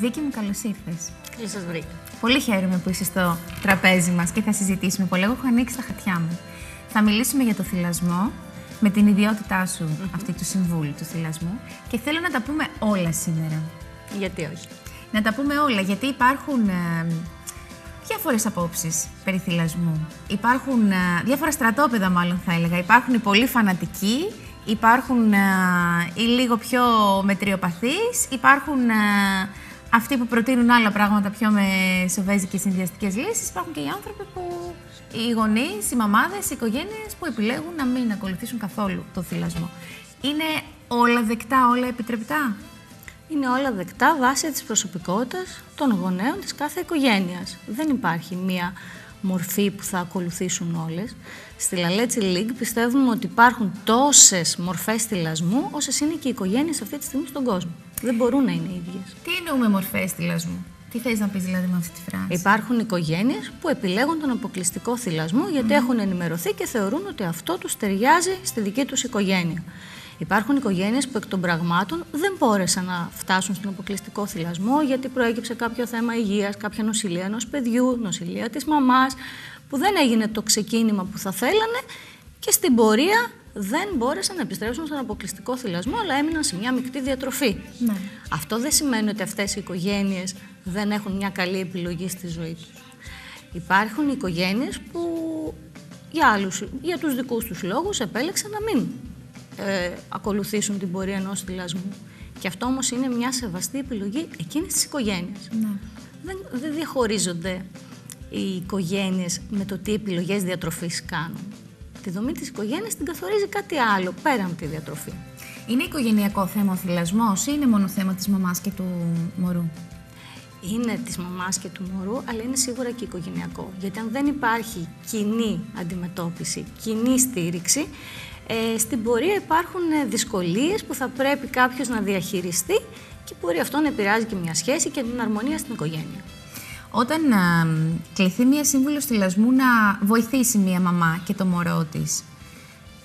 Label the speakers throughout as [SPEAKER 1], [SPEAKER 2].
[SPEAKER 1] Δίκη μου, καλώς ήρθες.
[SPEAKER 2] Καλή σας βρήκα.
[SPEAKER 1] Πολύ χαίρομαι που είσαι στο τραπέζι μας και θα συζητήσουμε πολύ. Εγώ έχω ανοίξει τα χαρτιά μου. Θα μιλήσουμε για το θυλασμό με την ιδιότητά σου αυτή του συμβούλου του θυλασμού και θέλω να τα πούμε όλα σήμερα.
[SPEAKER 2] Γιατί όχι;
[SPEAKER 1] Να τα πούμε όλα, γιατί υπάρχουν ε, διάφορες απόψεις περί θυλασμού. Υπάρχουν ε, διάφορα στρατόπεδα μάλλον θα έλεγα. Υπάρχουν οι πολύ φανατικοί, υπάρχουν ε, οι λίγο πιο μετριοπαθείς, υπάρχουν ε, αυτοί που προτείνουν άλλα πράγματα πιο με σοβέζικες συνδυαστικές λύσεις. Υπάρχουν και οι άνθρωποι που. οι γονείς, οι μαμάδες, οι οικογένειες που επιλέγουν να μην ακολουθήσουν καθόλου το θυλασμό. Είναι όλα δεκτά, όλα επιτρεπτά;
[SPEAKER 2] Είναι όλα δεκτά βάσει της προσωπικότητας των γονέων της κάθε οικογένειας. Δεν υπάρχει μία μορφή που θα ακολουθήσουν όλες. Στη Λαλέτσι League πιστεύουμε ότι υπάρχουν τόσες μορφές θυλασμού όσες είναι και οι οικογένειες αυτή τη στιγμή στον κόσμο. Δεν μπορούν να είναι ίδιες.
[SPEAKER 1] Τι εννοούμε μορφές θυλασμού. Τι θες να πεις δηλαδή με αυτή τη φράση;
[SPEAKER 2] Υπάρχουν οικογένειες που επιλέγουν τον αποκλειστικό θυλασμό γιατί έχουν ενημερωθεί και θεωρούν ότι αυτό τους ταιριάζει στη δική τους οικογένεια. Υπάρχουν οικογένειες που εκ των πραγμάτων δεν μπόρεσαν να φτάσουν στον αποκλειστικό θυλασμό γιατί προέκυψε κάποιο θέμα υγείας, κάποια νοσηλεία ενός παιδιού, νοσηλεία της μαμάς, που δεν έγινε το ξεκίνημα που θα θέλανε και στην πορεία δεν μπόρεσαν να επιστρέψουν στον αποκλειστικό θυλασμό, αλλά έμειναν σε μια μεικτή διατροφή.
[SPEAKER 1] Ναι.
[SPEAKER 2] Αυτό δεν σημαίνει ότι αυτές οι οικογένειες δεν έχουν μια καλή επιλογή στη ζωή τους. Υπάρχουν οικογένειες που για, άλλους, για τους δικούς τους λόγους επέλεξαν να μην ε, ακολουθήσουν την πορεία ενός θυλασμού. Και αυτό όμως είναι μια σεβαστή επιλογή εκείνης της οικογένειας.
[SPEAKER 1] Ναι.
[SPEAKER 2] Δεν, δεν διαχωρίζονται οι οικογένειες με το τι επιλογές διατροφής κάνουν. Τη δομή της οικογένειας την καθορίζει κάτι άλλο, πέραν από τη διατροφή.
[SPEAKER 1] Είναι οικογενειακό θέμα ο θυλασμός ή είναι μόνο θέμα της μαμάς και του μωρού;
[SPEAKER 2] Είναι της μαμάς και του μωρού, αλλά είναι σίγουρα και οικογενειακό. Γιατί αν δεν υπάρχει κοινή αντιμετώπιση, κοινή στήριξη, ε, στην πορεία υπάρχουν ε, δυσκολίες που θα πρέπει κάποιος να διαχειριστεί και μπορεί αυτό να επηρεάζει και μια σχέση και την αρμονία στην οικογένεια.
[SPEAKER 1] Όταν α, κληθεί μία σύμβουλος θυλασμού να βοηθήσει μία μαμά και το μωρό της,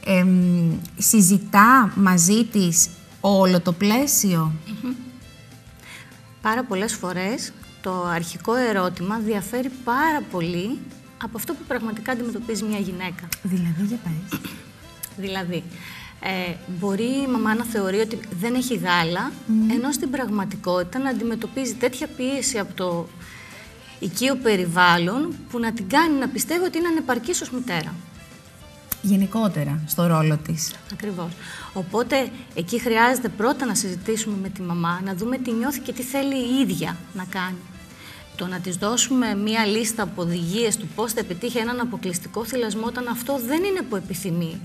[SPEAKER 1] εμ, συζητά μαζί της όλο το πλαίσιο;
[SPEAKER 2] Πάρα πολλές φορές το αρχικό ερώτημα διαφέρει πάρα πολύ από αυτό που πραγματικά αντιμετωπίζει μια γυναίκα.
[SPEAKER 1] Δηλαδή, για πες.
[SPEAKER 2] Δηλαδή, ε, μπορεί η μαμά να θεωρεί ότι δεν έχει γάλα, ενώ στην πραγματικότητα να αντιμετωπίζει τέτοια πίεση από το οικείο περιβάλλον που να την κάνει να πιστεύει ότι είναι ανεπαρκής ως μητέρα.
[SPEAKER 1] Γενικότερα, στο ρόλο της.
[SPEAKER 2] Ακριβώς. Οπότε εκεί χρειάζεται πρώτα να συζητήσουμε με τη μαμά, να δούμε τι νιώθει και τι θέλει η ίδια να κάνει. Το να της δώσουμε μία λίστα από οδηγίες του πώς θα επιτύχει έναν αποκλειστικό θυλασμό όταν αυτό δεν είναι που επιθυμεί.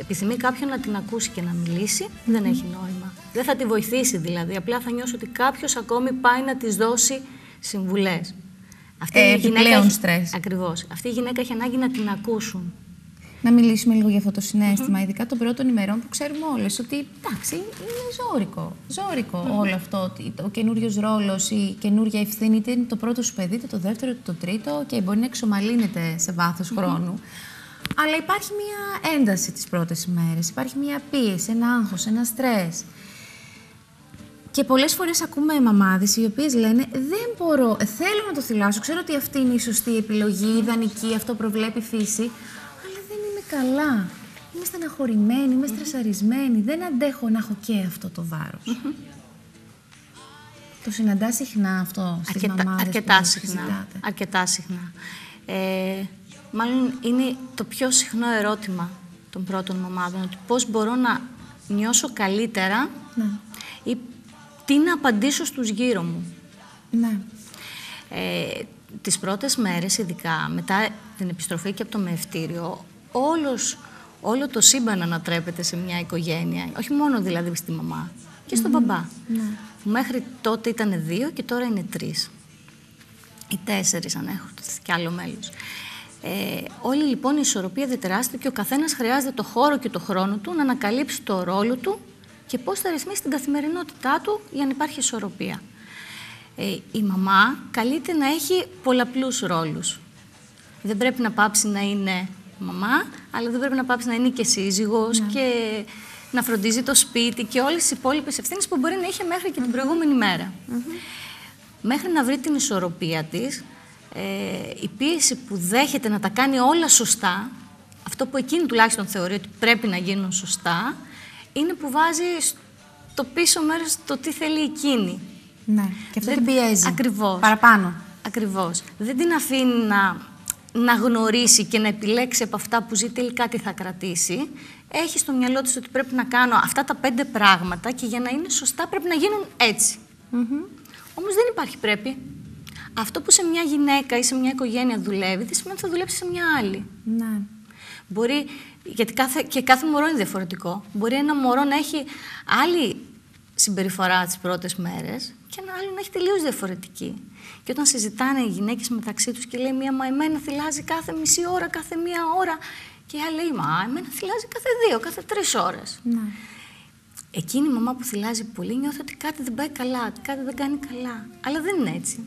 [SPEAKER 2] Επιθυμεί κάποιον να την ακούσει και να μιλήσει, δεν έχει νόημα. Δεν θα τη βοηθήσει δηλαδή. Απλά θα νιώσει ότι κάποιος ακόμη πάει να της δώσει συμβουλές. Αυτή
[SPEAKER 1] Ε, επιπλέον στρες.
[SPEAKER 2] Ακριβώς. Αυτή η γυναίκα έχει ανάγκη να την ακούσουν.
[SPEAKER 1] Να μιλήσουμε λίγο για αυτό το συνέστημα, ειδικά των πρώτων ημερών που ξέρουμε όλες ότι εντάξει, είναι ζώρικο. Ζώρικο όλο αυτό. ότι Ο καινούριος ρόλος, η καινούρια ευθύνη, είτε είναι το πρώτο σου παιδί, είτε το δεύτερο, είτε το τρίτο, και μπορεί να εξομαλύνεται σε βάθος χρόνου. Αλλά υπάρχει μια ένταση τις πρώτες ημέρες, υπάρχει μια πίεση, ένα άγχος, ένα στρες. Και πολλές φορές ακούμε μαμάδες οι οποίες λένε «Δεν μπορώ, ε, θέλω να το θυλάσω, ξέρω ότι αυτή είναι η σωστή επιλογή, η ιδανική, αυτό προβλέπει η φύση, αλλά δεν είμαι καλά. Είμαι στεναχωρημένη, είμαι στρεσαρισμένη, δεν αντέχω να έχω και αυτό το βάρος». Το συναντάς συχνά αυτό στις
[SPEAKER 2] Αρκετά,
[SPEAKER 1] μαμάδες
[SPEAKER 2] αρκετά
[SPEAKER 1] που
[SPEAKER 2] συχνά.
[SPEAKER 1] συζητάτε;
[SPEAKER 2] Αρκετά συχνά. Ε, μάλλον είναι το πιο συχνό ερώτημα των πρώτων μαμάδων, ότι πώς μπορώ να νιώσω καλύτερα
[SPEAKER 1] Ναι.
[SPEAKER 2] ή τι να απαντήσω στους γύρω μου;
[SPEAKER 1] Ναι.
[SPEAKER 2] Ε, τις πρώτες μέρες, ειδικά μετά την επιστροφή και από το μεευτήριο, όλος, όλο το σύμπαν ανατρέπεται σε μια οικογένεια, όχι μόνο δηλαδή στη μαμά, και στον μπαμπά. Που μέχρι τότε ήταν δύο και τώρα είναι τρεις. Ή τέσσερις αν έχω κι άλλο μέλος. Ε, όλη λοιπόν η ισορροπία διατεράστηκε και ο καθένας χρειάζεται το χώρο και το χρόνο του να ανακαλύψει το ρόλο του και πώς θα ρυθμίσει την καθημερινότητά του για να υπάρχει ισορροπία. Ε, η μαμά καλείται να έχει πολλαπλούς ρόλους. Δεν πρέπει να πάψει να είναι μαμά, αλλά δεν πρέπει να πάψει να είναι και σύζυγος και να φροντίζει το σπίτι και όλες τις υπόλοιπες ευθύνες που μπορεί να είχε μέχρι και την προηγούμενη μέρα. μέχρι να βρει την ισορροπία της, ε, η πίεση που δέχεται να τα κάνει όλα σωστά, αυτό που εκείνη τουλάχιστον θεωρεί ότι πρέπει να γίνουν σωστά, είναι που βάζει στο πίσω μέρος το τι θέλει εκείνη.
[SPEAKER 1] Ναι, και αυτό την πιέζει.
[SPEAKER 2] Ακριβώς.
[SPEAKER 1] Παραπάνω.
[SPEAKER 2] Ακριβώς. Δεν την αφήνει να, να γνωρίσει και να επιλέξει από αυτά που ζει τελικά τι θα κρατήσει. Έχει στο μυαλό της ότι πρέπει να κάνω αυτά τα πέντε πράγματα και για να είναι σωστά πρέπει να γίνουν έτσι. Mm-hmm. Όμως δεν υπάρχει πρέπει. Αυτό που σε μια γυναίκα ή σε μια οικογένεια δουλεύει, δεν σημαίνει ότι θα δουλέψει σε μια άλλη.
[SPEAKER 1] Ναι.
[SPEAKER 2] Μπορεί, γιατί κάθε, και κάθε μωρό είναι διαφορετικό. Μπορεί ένα μωρό να έχει άλλη συμπεριφορά τις πρώτες μέρες και ένα άλλο να έχει τελείως διαφορετική. Και όταν συζητάνε οι γυναίκες μεταξύ τους και λέει μία μα εμένα θυλάζει κάθε μισή ώρα, κάθε μία ώρα και η άλλη λέει μα εμένα θυλάζει κάθε δύο, κάθε τρεις ώρες.
[SPEAKER 1] Ναι.
[SPEAKER 2] Εκείνη η μαμά που θυλάζει πολύ νιώθει ότι κάτι δεν πάει καλά, ότι κάτι δεν κάνει καλά. Αλλά δεν είναι έτσι.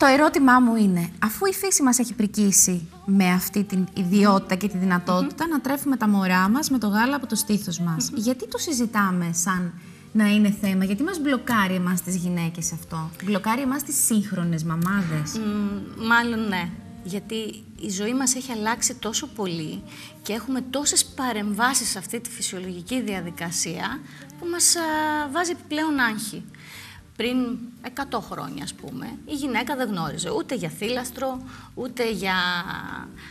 [SPEAKER 1] Και το ερώτημά μου είναι, αφού η φύση μας έχει πρικήσει με αυτή την ιδιότητα και τη δυνατότητα να τρέφουμε τα μωρά μας με το γάλα από το στήθος μας, γιατί το συζητάμε σαν να είναι θέμα, γιατί μας μπλοκάρει εμάς τις γυναίκες αυτό, μπλοκάρει εμάς τις σύγχρονες μαμάδες;
[SPEAKER 2] μάλλον ναι γιατί η ζωή μας έχει αλλάξει τόσο πολύ και έχουμε τόσες παρεμβάσεις σε αυτή τη φυσιολογική διαδικασία που μας βάζει επιπλέον άγχη. Πριν 100 χρόνια, ας πούμε, η γυναίκα δεν γνώριζε ούτε για θύλαστρο, ούτε για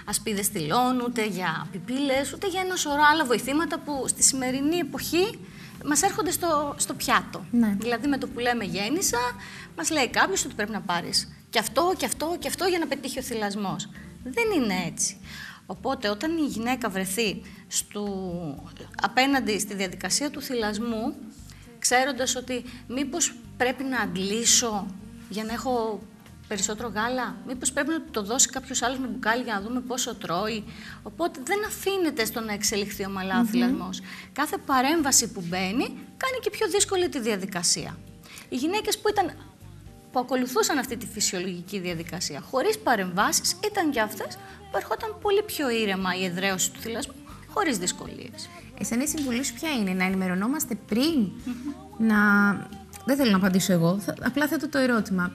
[SPEAKER 2] ασπίδες στυλών, ούτε για πιπίλες, ούτε για ένα σωρό άλλα βοηθήματα που στη σημερινή εποχή μας έρχονται στο, στο πιάτο.
[SPEAKER 1] Ναι.
[SPEAKER 2] Δηλαδή με το που λέμε γέννησα, μας λέει κάποιος ότι πρέπει να πάρεις και αυτό και αυτό και αυτό για να πετύχει ο θυλασμός. Δεν είναι έτσι. Οπότε όταν η γυναίκα βρεθεί στο, απέναντι στη διαδικασία του θυλασμού, ξέροντας ότι μήπως πρέπει να αντλήσω για να έχω περισσότερο γάλα, μήπως πρέπει να το δώσει κάποιος άλλος με μπουκάλι για να δούμε πόσο τρώει. Οπότε δεν αφήνεται στο να εξελιχθεί ομαλά ο θυλασμός. Κάθε παρέμβαση που μπαίνει κάνει και πιο δύσκολη τη διαδικασία. Οι γυναίκες που ήταν που ακολουθούσαν αυτή τη φυσιολογική διαδικασία χωρίς παρεμβάσεις ήταν και αυτές που ερχόταν πολύ πιο ήρεμα η εδραίωση του θυλασμού χωρίς δυσκολίες.
[SPEAKER 1] Εσένα η συμβουλή σου ποια είναι, να ενημερωνόμαστε πριν, να... Δεν θέλω να απαντήσω εγώ, απλά θέτω το ερώτημα.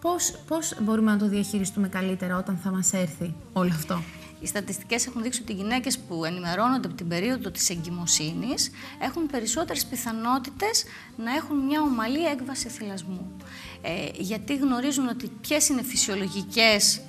[SPEAKER 1] Πώς, πώς μπορούμε να το διαχειριστούμε καλύτερα όταν θα μας έρθει όλο αυτό;
[SPEAKER 2] Οι στατιστικές έχουν δείξει ότι οι γυναίκες που ενημερώνονται από την περίοδο της εγκυμοσύνης έχουν περισσότερες πιθανότητες να έχουν μια ομαλή έκβαση θυλασμού. Ε, γιατί γνωρίζουν ότι ποιες είναι φυσιολογικές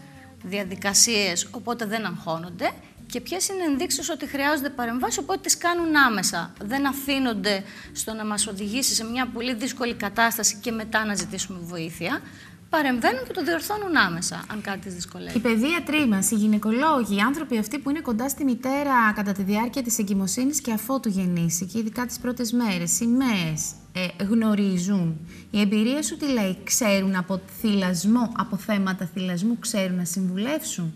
[SPEAKER 2] διαδικασίες, οπότε δεν αγχώνονται και ποιες είναι ενδείξεις ότι χρειάζονται παρεμβάσεις, οπότε τις κάνουν άμεσα. Δεν αφήνονται στο να μας οδηγήσει σε μια πολύ δύσκολη κατάσταση και μετά να ζητήσουμε βοήθεια παρεμβαίνουν και το διορθώνουν άμεσα, αν κάτι δυσκολεύει.
[SPEAKER 1] Οι παιδίατροί μας, οι γυναικολόγοι, οι άνθρωποι αυτοί που είναι κοντά στη μητέρα κατά τη διάρκεια της εγκυμοσύνης και αφότου γεννήσει, και ειδικά τις πρώτες μέρες, οι ΜΕΕ, ε, γνωρίζουν. Η εμπειρία σου τι λέει, ξέρουν από θυλασμό, από θέματα θυλασμού, ξέρουν να συμβουλεύσουν;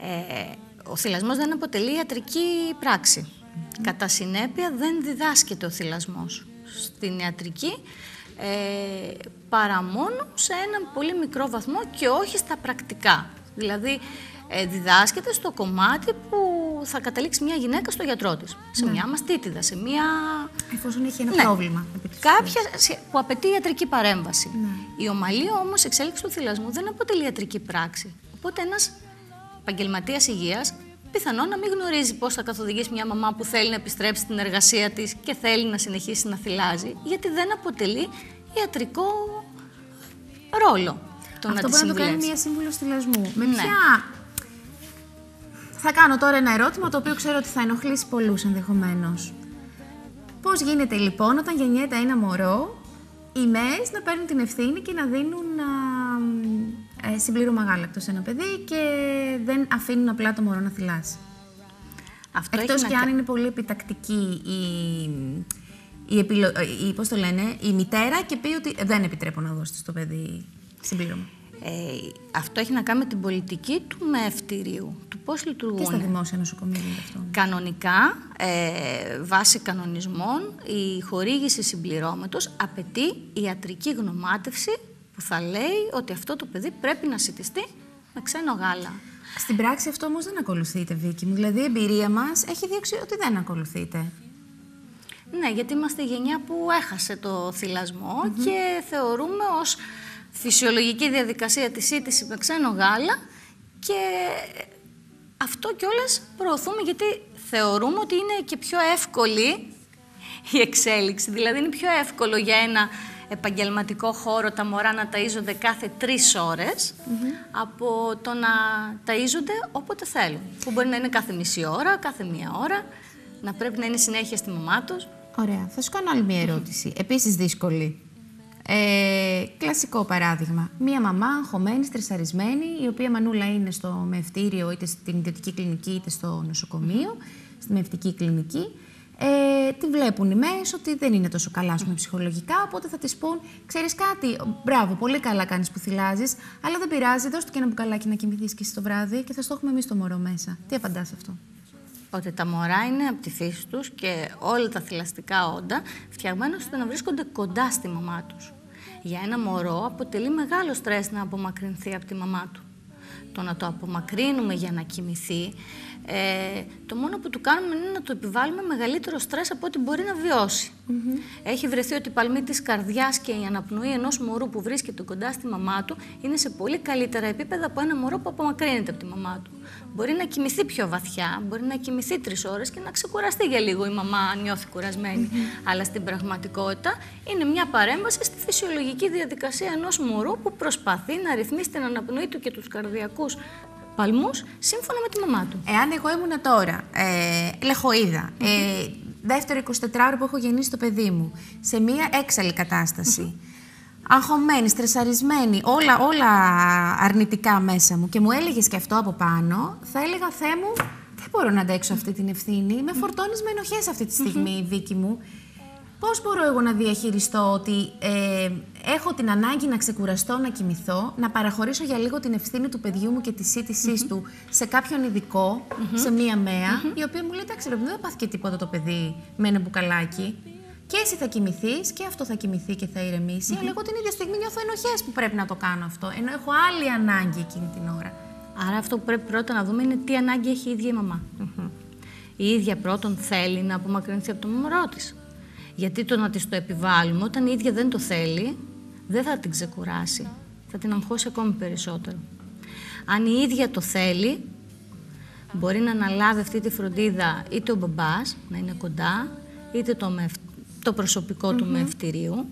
[SPEAKER 2] Ε, ο θυλασμός δεν αποτελεί ιατρική πράξη. Κατά συνέπεια δεν διδάσκεται ο θυλασμός στην ιατρική ε, παρά μόνο σε έναν πολύ μικρό βαθμό και όχι στα πρακτικά. Δηλαδή, ε, διδάσκεται στο κομμάτι που θα καταλήξει μια γυναίκα στο γιατρό της. Σε ναι. μια μαστίτιδα, σε μια...
[SPEAKER 1] Εφόσον έχει ένα ναι. πρόβλημα.
[SPEAKER 2] Κάποια που απαιτεί ιατρική παρέμβαση. Ναι. Η ομαλή όμως εξέλιξη του θυλασμού δεν αποτελεί ιατρική πράξη. Οπότε ένας επαγγελματίας υγείας πιθανόν να μην γνωρίζει πώς θα καθοδηγήσει μια μαμά που θέλει να επιστρέψει στην εργασία της και θέλει να συνεχίσει να θυλάζει, γιατί δεν αποτελεί ιατρικό ρόλο.
[SPEAKER 1] Το Αυτό μπορεί να το κάνει μια σύμβουλος θυλασμού. Με ναι. ποια... Θα κάνω τώρα ένα ερώτημα το οποίο ξέρω ότι θα ενοχλήσει πολλούς ενδεχομένως. Πώς γίνεται λοιπόν όταν γεννιέται ένα μωρό οι ΜΕΕΣ να παίρνουν την ευθύνη και να δίνουν ε, συμπλήρωμα γάλακτος σε ένα παιδί και δεν αφήνουν απλά το μωρό να θυλάσει. Αυτό Εκτός και αν είναι πολύ επιτακτική η, η, επιλο... η, πώς το λένε, η μητέρα και πει ότι δεν επιτρέπω να δώσετε στο παιδί συμπλήρωμα.
[SPEAKER 2] Ε, αυτό έχει να κάνει με την πολιτική του μευτηρίου, του πώς λειτουργούν.
[SPEAKER 1] Και στα δημόσια νοσοκομεία είναι αυτό.
[SPEAKER 2] Κανονικά, ε, βάσει κανονισμών, η χορήγηση συμπληρώματος απαιτεί ιατρική γνωμάτευση που θα λέει ότι αυτό το παιδί πρέπει να σητιστεί με ξένο γάλα.
[SPEAKER 1] Στην πράξη αυτό όμως δεν ακολουθείται, Βίκη μου. Δηλαδή η εμπειρία μας έχει δείξει ότι δεν ακολουθείται.
[SPEAKER 2] Ναι, γιατί είμαστε η γενιά που έχασε το θυλασμο και θεωρούμε ως φυσιολογική διαδικασία τη σύντηση με ξένο γάλα και αυτό κιόλας προωθούμε γιατί θεωρούμε ότι είναι και πιο εύκολη η εξέλιξη. Δηλαδή είναι πιο εύκολο για ένα επαγγελματικό χώρο τα μωρά να ταΐζονται κάθε τρεις ώρες από το να ταΐζονται όποτε θέλουν. Που μπορεί να είναι κάθε μισή ώρα, κάθε μία ώρα, να πρέπει να είναι συνέχεια στη μαμά τους.
[SPEAKER 1] Ωραία. Θα σου κάνω άλλη μία ερώτηση. Επίσης δύσκολη. Ε, κλασικό παράδειγμα. Μία μαμά αγχωμένη, στρεσαρισμένη, η οποία μανούλα είναι στο μευτήριο, είτε στην ιδιωτική κλινική, είτε στο νοσοκομείο, στη μευτική κλινική ε, τη βλέπουν οι ΜΕΣ ότι δεν είναι τόσο καλά πούμε, ψυχολογικά, οπότε θα της πούν: Ξέρεις κάτι, μπράβο, πολύ καλά κάνεις που θυλάζεις, αλλά δεν πειράζει, δώσ' του και ένα μπουκαλάκι να κοιμηθείς και εσύ το βράδυ και θα στο έχουμε εμείς το μωρό μέσα. Τι απαντά αυτό;
[SPEAKER 2] Ότι τα μωρά είναι από τη φύση τους και όλα τα θηλαστικά όντα φτιαγμένα ώστε να βρίσκονται κοντά στη μαμά τους. Για ένα μωρό αποτελεί μεγάλο στρες να απομακρυνθεί από τη μαμά του. Το να το απομακρύνουμε για να κοιμηθεί ε, το μόνο που του κάνουμε είναι να του επιβάλλουμε μεγαλύτερο στρες από ό,τι μπορεί να βιώσει. Έχει βρεθεί ότι η παλμή της καρδιάς και η αναπνοή ενός μωρού που βρίσκεται κοντά στη μαμά του είναι σε πολύ καλύτερα επίπεδα από ένα μωρό που απομακρύνεται από τη μαμά του. Μπορεί να κοιμηθεί πιο βαθιά, μπορεί να κοιμηθεί τρεις ώρες και να ξεκουραστεί για λίγο η μαμά αν νιώθει κουρασμένη. Αλλά στην πραγματικότητα είναι μια παρέμβαση στη φυσιολογική διαδικασία ενός μωρού που προσπαθεί να ρυθμίσει την αναπνοή του και τους καρδιακούς παλμούς σύμφωνα με τη μαμά του.
[SPEAKER 1] Εάν εγώ ήμουν τώρα ε, λεχοειδα ε, δεύτερο 24ωρο που έχω γεννήσει το παιδί μου, σε μία έξαλλη κατάσταση, αγχωμένη, στρεσαρισμένη, όλα, όλα αρνητικά μέσα μου και μου έλεγες και αυτό από πάνω, θα έλεγα Θεέ μου, δεν μπορώ να αντέξω αυτή την ευθύνη. Με φορτώνεις με ενοχές αυτή τη στιγμή, δίκη μου. Πώς μπορώ εγώ να διαχειριστώ ότι ε, έχω την ανάγκη να ξεκουραστώ, να κοιμηθώ, να παραχωρήσω για λίγο την ευθύνη του παιδιού μου και της σύντησής του σε κάποιον ειδικό, σε μία μέα, η οποία μου λέει: Εντάξει, δεν θα πάθει και τίποτα το παιδί με ένα μπουκαλάκι. Και εσύ θα κοιμηθείς και αυτό θα κοιμηθεί και θα ηρεμήσει. Αλλά εγώ την ίδια στιγμή νιώθω ενοχές που πρέπει να το κάνω αυτό. Ενώ έχω άλλη ανάγκη εκείνη την ώρα.
[SPEAKER 2] Άρα αυτό που πρέπει πρώτα να δούμε είναι τι ανάγκη έχει η ίδια η μαμά. Η ίδια πρώτον θέλει να απομακρυνθεί από το μωρό της. Γιατί το να της το επιβάλλουμε, όταν η ίδια δεν το θέλει, δεν θα την ξεκουράσει. Θα την αγχώσει ακόμη περισσότερο. Αν η ίδια το θέλει, μπορεί να αναλάβει αυτή τη φροντίδα είτε ο μπαμπάς, να είναι κοντά, είτε το, το προσωπικό του μευτηρίου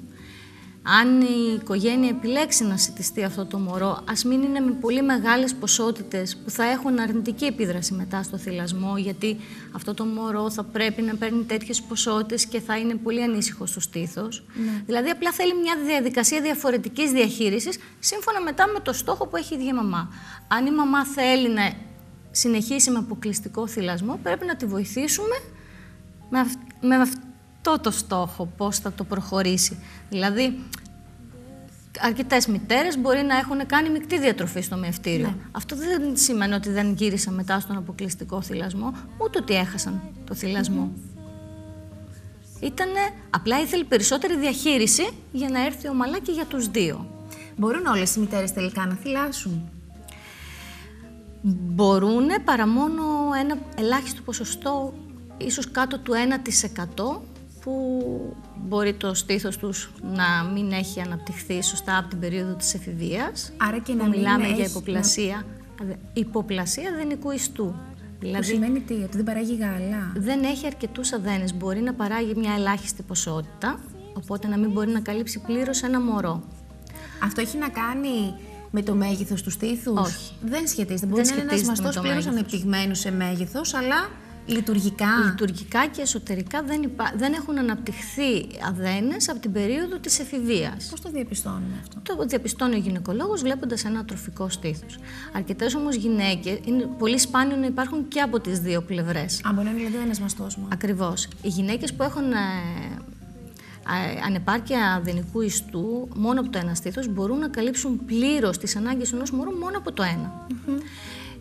[SPEAKER 2] αν η οικογένεια επιλέξει να σητιστεί αυτό το μωρό, ας μην είναι με πολύ μεγάλες ποσότητες που θα έχουν αρνητική επίδραση μετά στο θυλασμό, γιατί αυτό το μωρό θα πρέπει να παίρνει τέτοιες ποσότητες και θα είναι πολύ ανήσυχο στο στήθος. Ναι. Δηλαδή απλά θέλει μια διαδικασία διαφορετικής διαχείρισης, σύμφωνα μετά με το στόχο που έχει η ίδια μαμά. Αν η μαμά θέλει να συνεχίσει με αποκλειστικό θυλασμό, πρέπει να τη βοηθήσουμε με, με αυτό το στόχο, πώς θα το προχωρήσει. Δηλαδή, αρκετές μητέρες μπορεί να έχουν κάνει μεικτή διατροφή στο μευτήριο. Ναι. Αυτό δεν σημαίνει ότι δεν γύρισαν μετά στον αποκλειστικό θυλασμό, ούτε ότι έχασαν το θυλασμό. Ήτανε, απλά ήθελε περισσότερη διαχείριση για να έρθει ομαλά και για τους δύο.
[SPEAKER 1] Μπορούν όλες οι μητέρες τελικά να θυλάσουν;
[SPEAKER 2] Μπορούν, παρά μόνο ένα ελάχιστο ποσοστό, ίσως κάτω του 1% που μπορεί το στήθος τους να μην έχει αναπτυχθεί σωστά από την περίοδο της εφηβείας.
[SPEAKER 1] Άρα και να
[SPEAKER 2] μιλάμε για υποπλασία. Να... Υποπλασία δενικού ιστού.
[SPEAKER 1] Δηλαδή, που σημαίνει τι, ότι δεν παράγει γάλα;
[SPEAKER 2] Δεν έχει αρκετούς αδένες. Μπορεί να παράγει μια ελάχιστη ποσότητα, οπότε να μην μπορεί να καλύψει πλήρως ένα μωρό.
[SPEAKER 1] Αυτό έχει να κάνει με το μέγεθος του στήθους;
[SPEAKER 2] Όχι.
[SPEAKER 1] Δεν σχετίζεται. Μπορεί να είναι ένας μαστός πλήρως ανεπτυγμένος σε μέγεθος, αλλά Λειτουργικά.
[SPEAKER 2] Λειτουργικά και εσωτερικά δεν, υπά... δεν έχουν αναπτυχθεί αδένες από την περίοδο της εφηβείας.
[SPEAKER 1] Πώς το διαπιστώνουμε αυτό;
[SPEAKER 2] Το διαπιστώνει ο γυναικολόγος βλέποντας ένα τροφικό στήθος. Αρκετές όμως γυναίκες, είναι πολύ σπάνιο να υπάρχουν και από τις δύο πλευρές.
[SPEAKER 1] Αν μπορεί να είναι δηλαδή ένας μαστός μόνο.
[SPEAKER 2] Ακριβώς. Οι γυναίκες που έχουν ε, ανεπάρκεια αδενικού ιστού μόνο από το ένα στήθος μπορούν να καλύψουν πλήρως τις ανάγκες ενός μωρού μόνο από το ένα.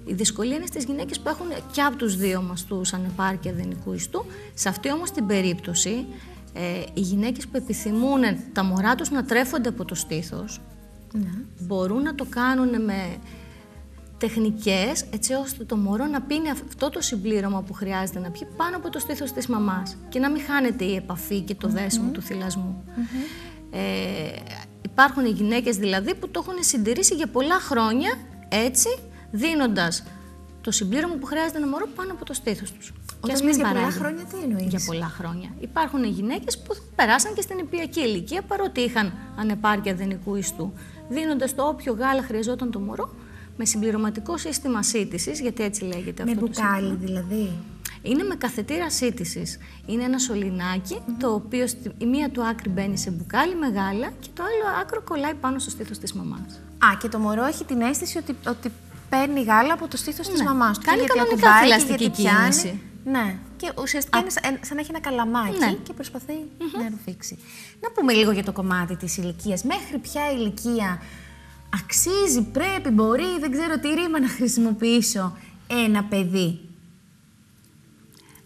[SPEAKER 2] Η δυσκολία είναι στις γυναίκες που έχουν και από τους δύο μαστούς ανεπάρκεια δενικού ιστού. Σε αυτή όμως την περίπτωση, ε, οι γυναίκες που επιθυμούν τα μωρά τους να τρέφονται από το στήθος, ναι. μπορούν να το κάνουν με τεχνικές έτσι ώστε το μωρό να πίνει αυτό το συμπλήρωμα που χρειάζεται να πιει πάνω από το στήθος της μαμάς και να μην χάνεται η επαφή και το δεσμο του θυλασμού. Ε, υπάρχουν οι γυναίκες δηλαδή που το έχουν συντηρήσει για πολλά χρόνια έτσι δίνοντας το συμπλήρωμα που χρειάζεται ένα μωρό πάνω από το στήθος τους.
[SPEAKER 1] Όταν λες για πολλά χρόνια, τι εννοείς;
[SPEAKER 2] Για πολλά χρόνια. Υπάρχουν γυναίκες που περάσαν και στην επιακή ηλικία παρότι είχαν ανεπάρκεια δενικού ιστού. Δίνοντας το όποιο γάλα χρειαζόταν το μωρό με συμπληρωματικό σύστημα σύντησης, γιατί έτσι λέγεται
[SPEAKER 1] με
[SPEAKER 2] αυτό.
[SPEAKER 1] Με μπουκάλι δηλαδή.
[SPEAKER 2] Είναι με καθετήρα σύντησης. Είναι ένα σωληνάκι, το οποίο η μία του άκρη μπαίνει σε μπουκάλι μεγάλα και το άλλο άκρο κολλάει πάνω στο στήθος της μαμάς.
[SPEAKER 1] Α, και το μωρό έχει την αίσθηση ότι, ότι παίρνει γάλα από το στήθος ναι. τη μαμάς του.
[SPEAKER 2] Κάνει κανονικά θηλαστική κίνηση.
[SPEAKER 1] Ναι. Και ουσιαστικά είναι σαν να έχει ένα καλαμάκι ναι. και προσπαθεί mm-hmm. να ρουφήξει. Να πούμε λίγο για το κομμάτι της ηλικίας. Μέχρι ποια ηλικία αξίζει, πρέπει, μπορεί, δεν ξέρω τι ρήμα να χρησιμοποιήσω ένα παιδί.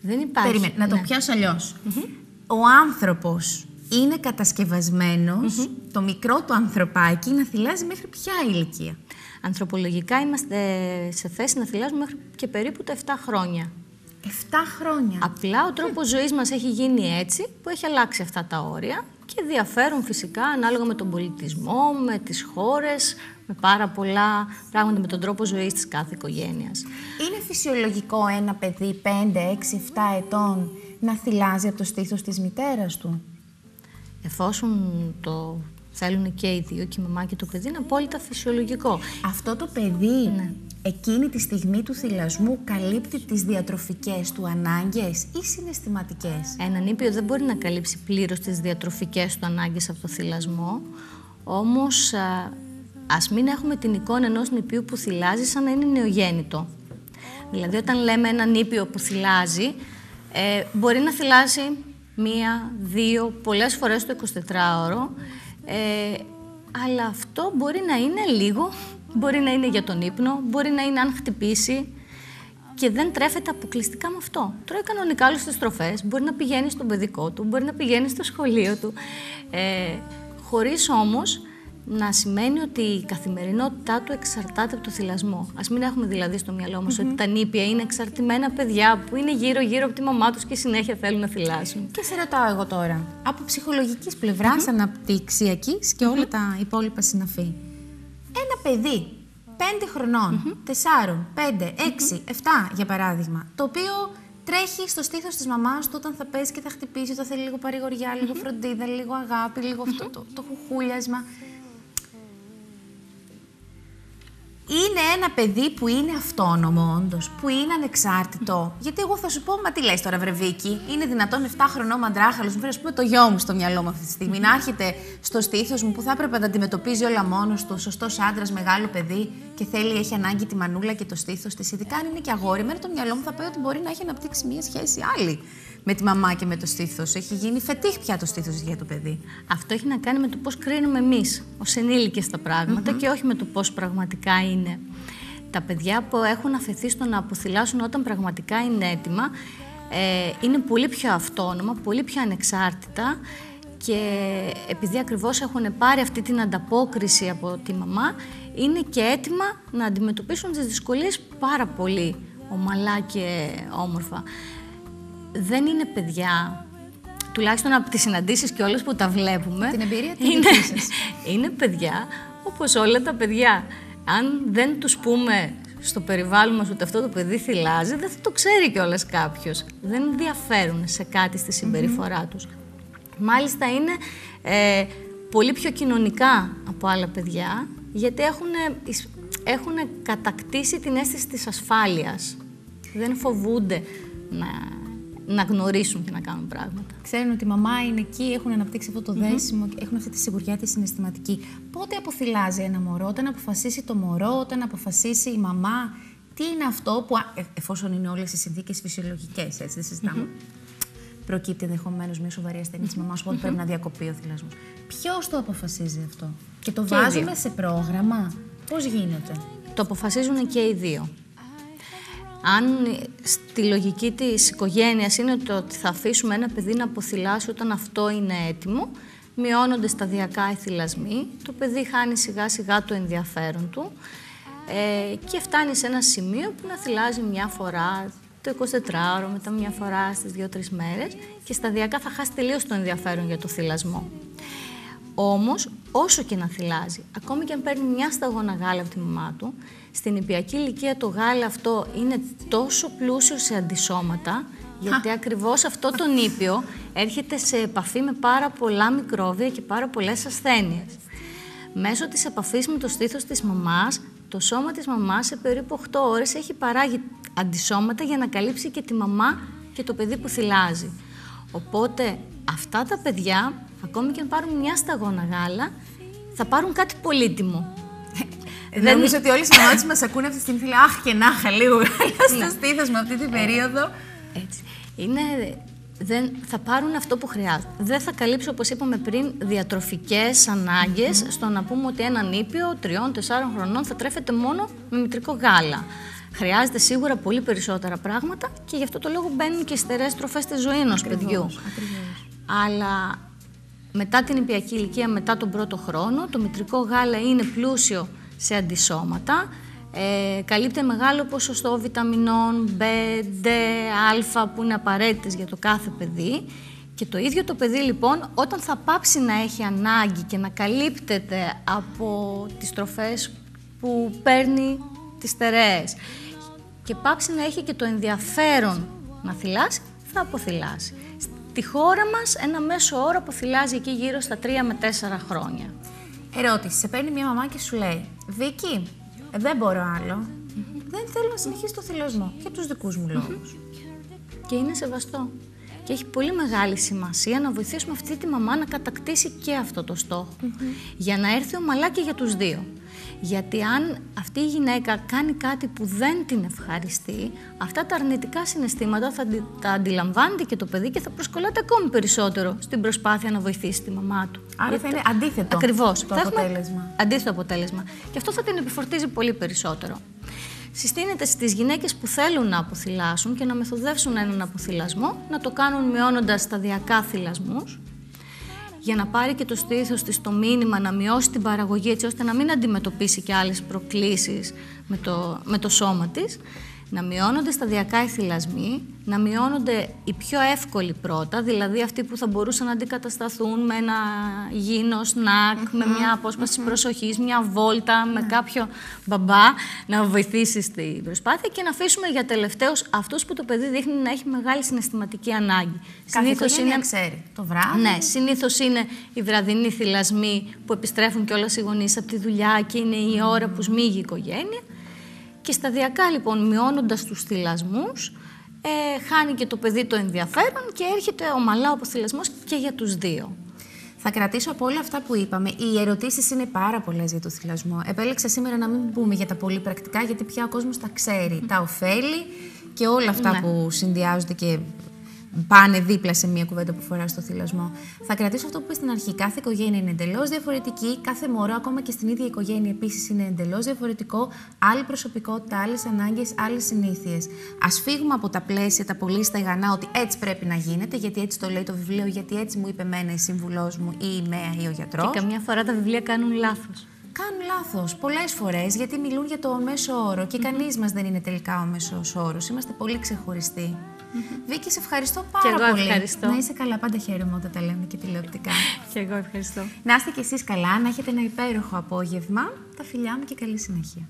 [SPEAKER 2] Δεν υπάρχει.
[SPEAKER 1] Περίμενε, να το ναι. πιάσω Ο άνθρωπος είναι κατασκευασμένος, το μικρό του ανθρωπάκι, να θυλάζει μέχρι ποια ηλικία.
[SPEAKER 2] Ανθρωπολογικά είμαστε σε θέση να θυλάζουμε μέχρι και περίπου τα 7 χρόνια.
[SPEAKER 1] 7 χρόνια.
[SPEAKER 2] Απλά ο τρόπος ζωής μας έχει γίνει έτσι, που έχει αλλάξει αυτά τα όρια και διαφέρουν φυσικά ανάλογα με τον πολιτισμό, με τις χώρες, με πάρα πολλά πράγματα, με τον τρόπο ζωής της κάθε οικογένειας.
[SPEAKER 1] Είναι φυσιολογικό ένα παιδί 5, 6, 7 ετών να θυλάζει από το στήθος της μητέρας του;
[SPEAKER 2] Εφόσον το θέλουν και οι δύο, και η μαμά και το παιδί, είναι απόλυτα φυσιολογικό.
[SPEAKER 1] Αυτό το παιδί ναι εκείνη τη στιγμή του θυλασμού καλύπτει τις διατροφικές του ανάγκες ή συναισθηματικές;
[SPEAKER 2] Ένα νήπιο δεν μπορεί να καλύψει πλήρως τις διατροφικές του ανάγκες από το θυλασμό, όμως α, ας μην έχουμε την εικόνα ενός νηπίου που θυλάζει σαν να είναι νεογέννητο. Δηλαδή όταν λέμε ένα νήπιο που θυλάζει, ε, μπορεί να θυλάζει μία, δύο, πολλές φορές το 24ωρο, ε, αλλά αυτό μπορεί να είναι λίγο Μπορεί να είναι για τον ύπνο, μπορεί να είναι αν χτυπήσει και δεν τρέφεται αποκλειστικά με αυτό. Τρώει κανονικά όλες τις τροφέ, μπορεί να πηγαίνει στον παιδικό του, μπορεί να πηγαίνει στο σχολείο του. Ε, Χωρίς όμως να σημαίνει ότι η καθημερινότητά του εξαρτάται από το θυλασμό. Α μην έχουμε δηλαδή στο μυαλό μας ότι τα νήπια είναι εξαρτημένα παιδιά που είναι γύρω-γύρω από τη μαμά τους και συνέχεια θέλουν να θυλάσουν.
[SPEAKER 1] Και σε ρωτάω εγώ τώρα, από ψυχολογικής πλευράς, mm-hmm. αναπτυξιακής και όλα τα υπόλοιπα συναφή ένα παιδί 5 χρονών, 4, 5, 6, 7 για παράδειγμα, το οποίο τρέχει στο στήθος της μαμάς του όταν θα πέσει και θα χτυπήσει, όταν θέλει λίγο παρηγοριά, λίγο φροντίδα, λίγο αγάπη, λίγο αυτό το, το χουχούλιασμα. Είναι ένα παιδί που είναι αυτόνομο, όντως, που είναι ανεξάρτητο. Γιατί εγώ θα σου πω, μα τι λες τώρα, Βρεβίκη, είναι δυνατόν 7 χρονών μαντράχαλος, μου φέρεις, α πούμε, το γιο μου στο μυαλό μου αυτή τη στιγμή, να έρχεται στο στήθος μου που θα έπρεπε να αντιμετωπίζει όλα μόνος του, σωστός άντρας, μεγάλο παιδί και θέλει, έχει ανάγκη τη μανούλα και το στήθος της. Ειδικά αν είναι και αγόρι, μέρα το μυαλό μου θα πει ότι μπορεί να έχει αναπτύξει μια σχέση άλλη με τη μαμά και με το στήθος. Έχει γίνει φετίχ πια το στήθος για το παιδί.
[SPEAKER 2] Αυτό έχει να κάνει με το πώς κρίνουμε εμείς ως ενήλικες τα πραγματα και όχι με το πώς πραγματικά είναι. Τα παιδιά που έχουν αφαιθεί στο να αποθυλάσουν όταν πραγματικά είναι έτοιμα ε, είναι πολύ πιο αυτόνομα, πολύ πιο ανεξάρτητα και επειδή ακριβώς έχουν πάρει αυτή την ανταπόκριση από τη μαμά, είναι και έτοιμα να αντιμετωπίσουν τις δυσκολίες πάρα πολύ ομαλά και όμορφα δεν είναι παιδιά, τουλάχιστον από τις συναντήσεις και όλες που τα βλέπουμε.
[SPEAKER 1] Την εμπειρία την
[SPEAKER 2] είναι, είναι παιδιά όπως όλα τα παιδιά. Αν δεν τους πούμε στο περιβάλλον μας ότι αυτό το παιδί θυλάζει, δεν θα το ξέρει κιόλας κάποιος. Δεν ενδιαφέρουν σε κάτι στη συμπεριφορά τους. Μάλιστα είναι ε, πολύ πιο κοινωνικά από άλλα παιδιά, γιατί έχουν, έχουν κατακτήσει την αίσθηση της ασφάλειας. Δεν φοβούνται να να γνωρίσουν και να κάνουν πράγματα.
[SPEAKER 1] Ξέρουν ότι η μαμά είναι εκεί, έχουν αναπτύξει αυτό το δέσιμο, mm έχουν αυτή τη σιγουριά της συναισθηματική. Πότε αποθυλάζει ένα μωρό, όταν αποφασίσει το μωρό, όταν αποφασίσει η μαμά. Τι είναι αυτό που, ε, εφόσον είναι όλες οι συνθήκες φυσιολογικές, έτσι δεν συζητάμε. Προκύπτει ενδεχομένως μια σοβαρή ασθένεια της μαμάς, οπότε πρέπει να διακοπεί ο θυλασμός. Ποιος το αποφασίζει αυτό, Και το βάζουμε σε πρόγραμμα; Πώς γίνεται;
[SPEAKER 2] Το αποφασίζουν και οι δύο. Αν στη λογική της οικογένειας είναι το ότι θα αφήσουμε ένα παιδί να αποθυλάσει όταν αυτό είναι έτοιμο, μειώνονται σταδιακά οι θυλασμοί, το παιδί χάνει σιγά σιγά το ενδιαφέρον του. ε, και φτάνει σε ένα σημείο που να θυλάζει μια φορά το 24ωρο, μετά μια φορά στις 2-3 μέρες και σταδιακά θα χάσει τελείως το ενδιαφέρον για το θυλασμό. Όμως, όσο και να θυλάζει, ακόμη και αν παίρνει μια σταγόνα γάλα από τη μαμά του, στην υπιακή ηλικία το γάλα αυτό είναι τόσο πλούσιο σε αντισώματα, γιατί ακριβώς αυτό το νήπιο έρχεται σε επαφή με πάρα πολλά μικρόβια και πάρα πολλές ασθένειες. Μέσω της επαφής με το στήθος της μαμάς, το σώμα της μαμάς σε περίπου 8 ώρες έχει παράγει αντισώματα για να καλύψει και τη μαμά και το παιδί που θυλάζει. Οπότε αυτά τα παιδιά, ακόμη και αν πάρουν μια σταγόνα γάλα, θα πάρουν κάτι πολύτιμο.
[SPEAKER 1] Δεν... Νομίζω ότι όλε οι μαμάδε μας ακούνε αυτή τη στιγμή. Αχ και να είχα λίγο γάλα στο ναι. στήθος με αυτή την περίοδο.
[SPEAKER 2] Έτσι. Είναι, δεν, θα πάρουν αυτό που χρειάζεται. Δεν θα καλύψει, όπως είπαμε πριν, διατροφικές ανάγκες στο να πούμε ότι ένα νήπιο τριών-τεσσάρων χρονών θα τρέφεται μόνο με μητρικό γάλα. Χρειάζεται σίγουρα πολύ περισσότερα πράγματα και γι' αυτό το λόγο μπαίνουν και στερεές τροφές στη ζωή ενός παιδιού. Αλλά μετά την υπιακή ηλικία, μετά τον πρώτο χρόνο, το μητρικό γάλα είναι πλούσιο σε αντισώματα, ε, καλύπτει μεγάλο ποσοστό βιταμινών B, D, Α που είναι απαραίτητες για το κάθε παιδί και το ίδιο το παιδί λοιπόν όταν θα πάψει να έχει ανάγκη και να καλύπτεται από τις τροφές που παίρνει τις στερεές και πάψει να έχει και το ενδιαφέρον να θυλάσει, θα αποθυλάσει. Στη χώρα μας ένα μέσο όρο αποθυλάζει εκεί γύρω στα 3 με 4 χρόνια.
[SPEAKER 1] Ερώτηση, σε παίρνει μια μαμά και σου λέει «Βίκυ, δεν μπορώ άλλο, δεν θέλω να συνεχίσει το θυλασμό για τους δικούς μου λόγους».
[SPEAKER 2] Και είναι σεβαστό. Και έχει πολύ μεγάλη σημασία να βοηθήσουμε αυτή τη μαμά να κατακτήσει και αυτό το στόχο. Για να έρθει ομαλά και για τους δύο. Γιατί αν αυτή η γυναίκα κάνει κάτι που δεν την ευχαριστεί, αυτά τα αρνητικά συναισθήματα θα τα αντιλαμβάνεται και το παιδί και θα προσκολάται ακόμη περισσότερο στην προσπάθεια να βοηθήσει τη μαμά του.
[SPEAKER 1] Άρα θα είναι αντίθετο
[SPEAKER 2] Ακριβώς.
[SPEAKER 1] το αποτέλεσμα.
[SPEAKER 2] Αντίθετο αποτέλεσμα. Και αυτό θα την επιφορτίζει πολύ περισσότερο. Συστήνεται στις γυναίκες που θέλουν να αποθυλάσουν και να μεθοδεύσουν έναν αποθυλασμό, να το κάνουν μειώνοντας σταδιακά θυλασμούς, για να πάρει και το στήθος της το μήνυμα να μειώσει την παραγωγή έτσι ώστε να μην αντιμετωπίσει και άλλες προκλήσεις με το, με το σώμα της να μειώνονται σταδιακά οι θυλασμοί, να μειώνονται οι πιο εύκολοι πρώτα, δηλαδή αυτοί που θα μπορούσαν να αντικατασταθούν με ένα γήινο σνακ, με μια απόσπαση mm προσοχής, μια βόλτα, με ναι. κάποιο μπαμπά να βοηθήσεις στην προσπάθεια και να αφήσουμε για τελευταίους αυτούς που το παιδί δείχνει να έχει μεγάλη συναισθηματική ανάγκη.
[SPEAKER 1] Συνήθως είναι ξέρει. Το βράδυ.
[SPEAKER 2] Ναι, συνήθως είναι οι βραδινοί θυλασμοί που επιστρέφουν και όλα οι γονείς από τη δουλειά και είναι η ώρα που σμίγει η οικογένεια. Και σταδιακά λοιπόν μειώνοντας τους θυλασμούς, ε, χάνει και το παιδί το ενδιαφέρον και έρχεται ομαλά ο αποθυλασμός και για τους δύο.
[SPEAKER 1] Θα κρατήσω από όλα αυτά που είπαμε. Οι ερωτήσεις είναι πάρα πολλές για το θυλασμό. Επέλεξα σήμερα να μην πούμε για τα πολύ πρακτικά, γιατί πια ο κόσμος τα ξέρει. Τα ωφέλη και όλα αυτά ναι. που συνδυάζονται και πάνε δίπλα σε μια κουβέντα που φορά στο θυλασμό. Θα κρατήσω αυτό που είπες στην αρχή. Κάθε οικογένεια είναι εντελώς διαφορετική. Κάθε μωρό, ακόμα και στην ίδια οικογένεια, επίσης είναι εντελώς διαφορετικό. Άλλη προσωπικότητα, άλλες ανάγκες, άλλες συνήθειες. Α φύγουμε από τα πλαίσια, τα πολύ στεγανά, ότι έτσι πρέπει να γίνεται, γιατί έτσι το λέει το βιβλίο, γιατί έτσι μου είπε εμένα η σύμβουλός μου ή η ΜΕΑ ή ο γιατρός.
[SPEAKER 2] Και καμιά φορά τα βιβλία κάνουν λάθος.
[SPEAKER 1] Κάνουν λάθος πολλές φορές γιατί μιλούν για το μέσο όρο και κανείς μας δεν είναι τελικά ο μέσος όρος. Είμαστε πολύ ξεχωριστοί. Βίκη, σε ευχαριστώ πάρα
[SPEAKER 2] και εγώ
[SPEAKER 1] πολύ.
[SPEAKER 2] Ευχαριστώ.
[SPEAKER 1] Να είσαι καλά, πάντα χαίρομαι όταν τα λέμε και τηλεοπτικά.
[SPEAKER 2] και εγώ ευχαριστώ.
[SPEAKER 1] Να είστε κι εσείς καλά, να έχετε ένα υπέροχο απόγευμα. Τα φιλιά μου και καλή συνέχεια.